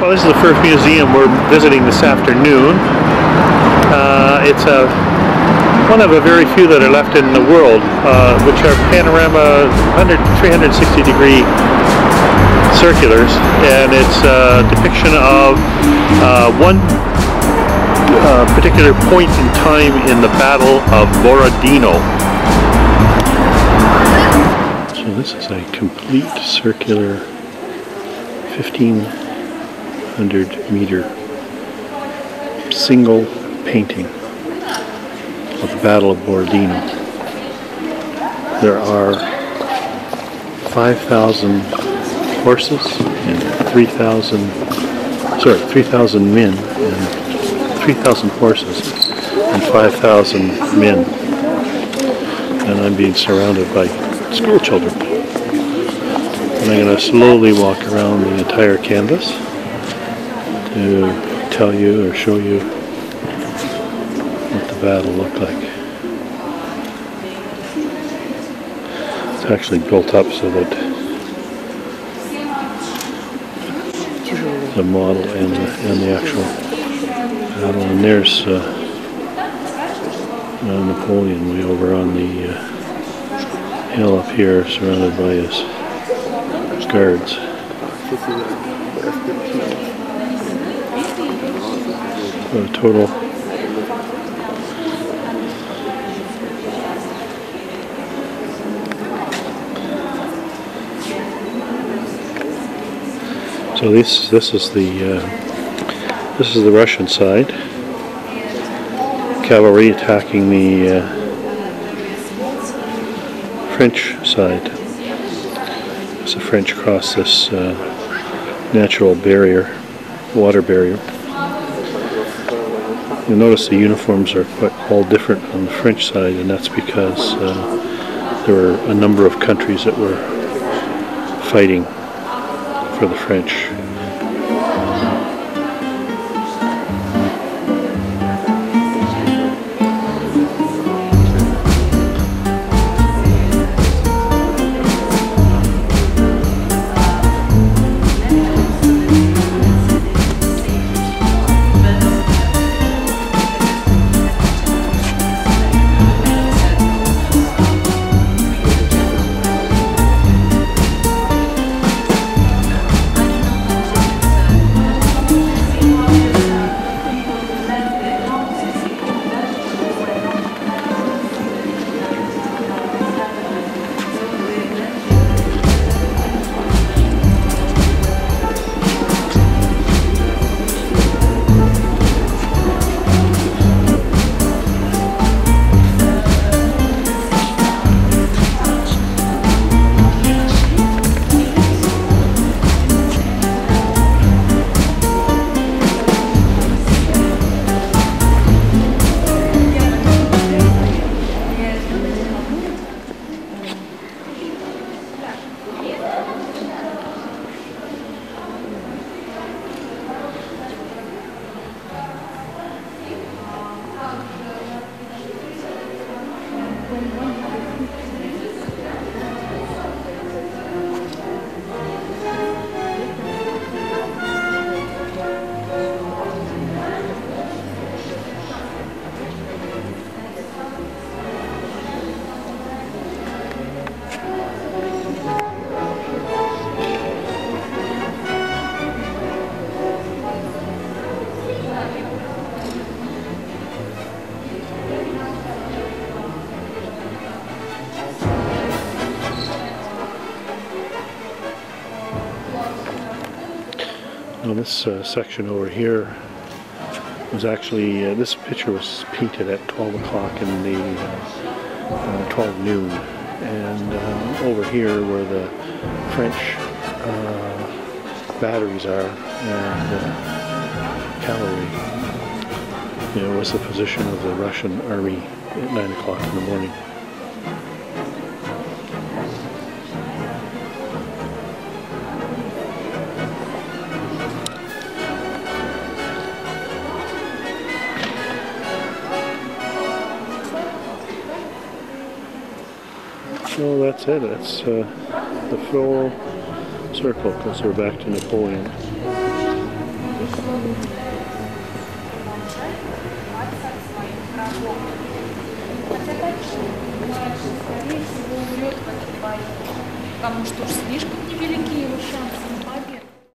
Well, this is the first museum we're visiting this afternoon. Uh, it's a one of a very few that are left in the world, uh, which are panorama 100, 360 degree circulars, and it's a depiction of uh, one uh, particular point in time in the Battle of Borodino. So this is a complete circular 1500 meter single painting of the Battle of Borodino. There are 5,000 horses and 3,000, sorry, 3,000 men and 3,000 horses and 5,000 men. And I'm being surrounded by school children. And I'm going to slowly walk around the entire canvas to tell you or show you what the battle looked like. It's actually built up so that the model and the, and the actual battle. And there's uh, uh, Napoleon way over on the uh, hill up here, surrounded by his, his guards. So total So this this is the uh, this is the Russian side. Cavalry attacking the uh, French side. The French cross this uh, natural barrier, water barrier. You'll notice the uniforms are quite all different on the French side, and that's because uh, there were a number of countries that were fighting for the French. one, one Now this uh, section over here was actually, uh, this picture was painted at 12 o'clock in the uh, 12 noon. And um, over here where the French uh, batteries are and uh, cavalry, you know, was the position of the Russian army at 9 o'clock in the morning. no, that's it. That's uh, the full circle because we're back to Napoleon. Потому что уж слишком невелики его шансы.